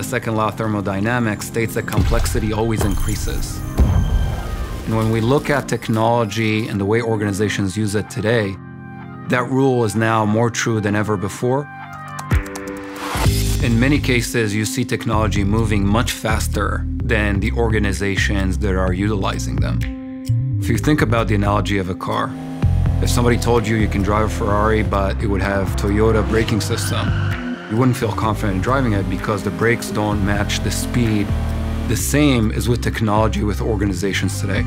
The second law of thermodynamics states that complexity always increases. And when we look at technology and the way organizations use it today, that rule is now more true than ever before. In many cases, you see technology moving much faster than the organizations that are utilizing them. If you think about the analogy of a car, if somebody told you you can drive a Ferrari, but it would have Toyota braking system, you wouldn't feel confident in driving it because the brakes don't match the speed. The same is with technology with organizations today.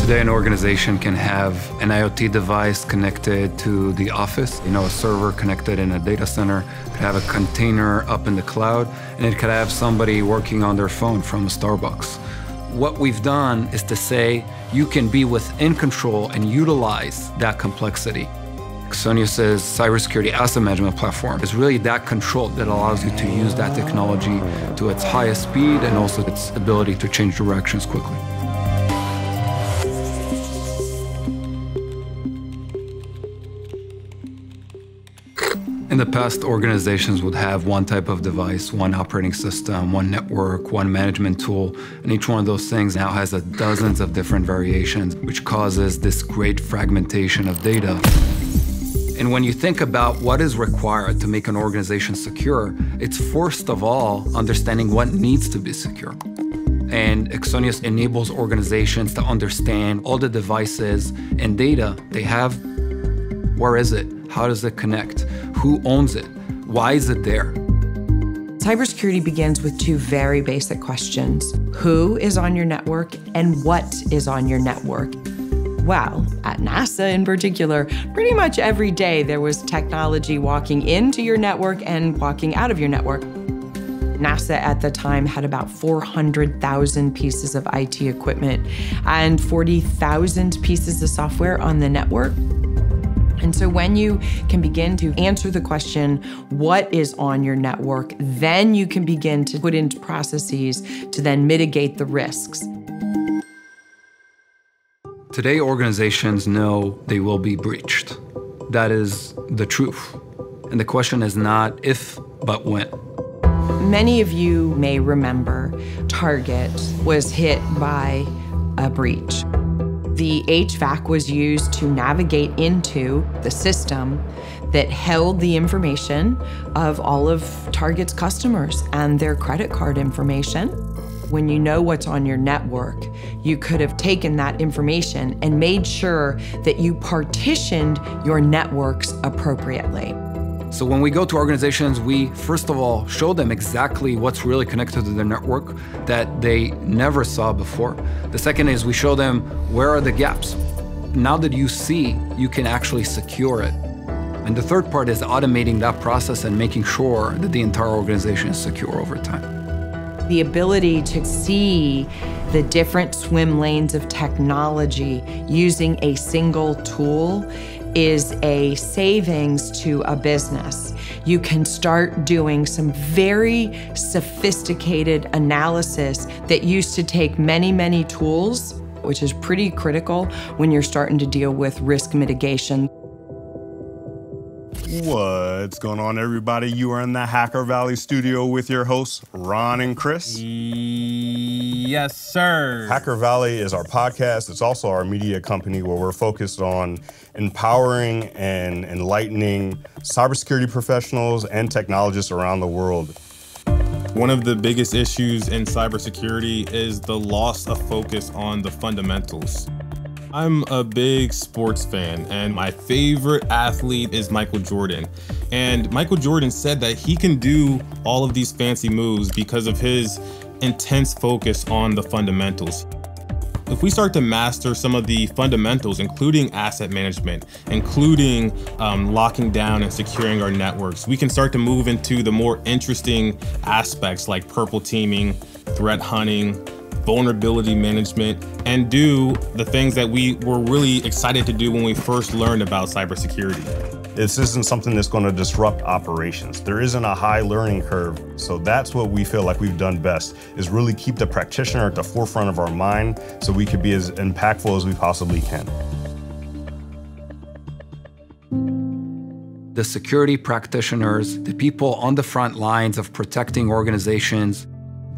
Today, an organization can have an IoT device connected to the office, you know, a server connected in a data center, could have a container up in the cloud, and it could have somebody working on their phone from a Starbucks. What we've done is to say you can be within control and utilize that complexity. Axonius's cybersecurity asset management platform is really that control that allows you to use that technology to its highest speed and also its ability to change directions quickly. In the past, organizations would have one type of device, one operating system, one network, one management tool, and each one of those things now has a dozens of different variations, which causes this great fragmentation of data. And when you think about what is required to make an organization secure, it's first of all understanding what needs to be secure. And Axonius enables organizations to understand all the devices and data they have. Where is it? How does it connect? Who owns it? Why is it there? Cybersecurity begins with two very basic questions Who is on your network and what is on your network? Well, at NASA in particular, pretty much every day there was technology walking into your network and walking out of your network. NASA at the time had about 400,000 pieces of IT equipment and 40,000 pieces of software on the network. And so when you can begin to answer the question, what is on your network, then you can begin to put into processes to then mitigate the risks. Today, organizations know they will be breached. That is the truth. And the question is not if, but when. Many of you may remember Target was hit by a breach. The HVAC was used to navigate into the system that held the information of all of Target's customers and their credit card information. When you know what's on your network, you could have taken that information and made sure that you partitioned your networks appropriately. So when we go to organizations, we first of all show them exactly what's really connected to their network that they never saw before. The second is we show them where are the gaps. Now that you see, you can actually secure it. And the third part is automating that process and making sure that the entire organization is secure over time. The ability to see the different swim lanes of technology using a single tool is a savings to a business. You can start doing some very sophisticated analysis that used to take many, many tools, which is pretty critical when you're starting to deal with risk mitigation. What's going on, everybody? You are in the Hacker Valley studio with your hosts, Ron and Chris. Yes, sir. Hacker Valley is our podcast. It's also our media company where we're focused on empowering and enlightening cybersecurity professionals and technologists around the world. One of the biggest issues in cybersecurity is the loss of focus on the fundamentals. I'm a big sports fan, and my favorite athlete is Michael Jordan. And Michael Jordan said that he can do all of these fancy moves because of his intense focus on the fundamentals. If we start to master some of the fundamentals, including asset management, including um, locking down and securing our networks, we can start to move into the more interesting aspects like purple teaming, threat hunting, vulnerability management, and do the things that we were really excited to do when we first learned about cybersecurity. This isn't something that's going to disrupt operations. There isn't a high learning curve. So that's what we feel like we've done best is really keep the practitioner at the forefront of our mind so we could be as impactful as we possibly can. the security practitioners, the people on the front lines of protecting organizations,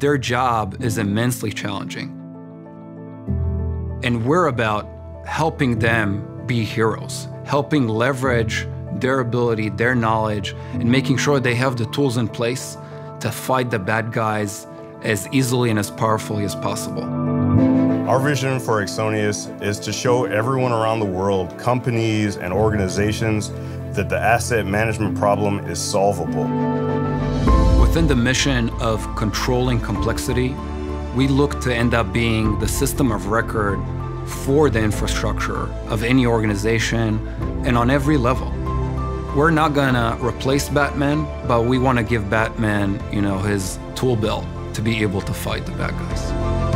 their job is immensely challenging. And we're about helping them be heroes, helping leverage their ability, their knowledge, and making sure they have the tools in place to fight the bad guys as easily and as powerfully as possible. Our vision for Axonius is to show everyone around the world, companies and organizations, that the asset management problem is solvable. Within the mission of controlling complexity, we look to end up being the system of record for the infrastructure of any organization and on every level. We're not gonna replace Batman, but we wanna give Batman, you know, his tool belt to be able to fight the bad guys.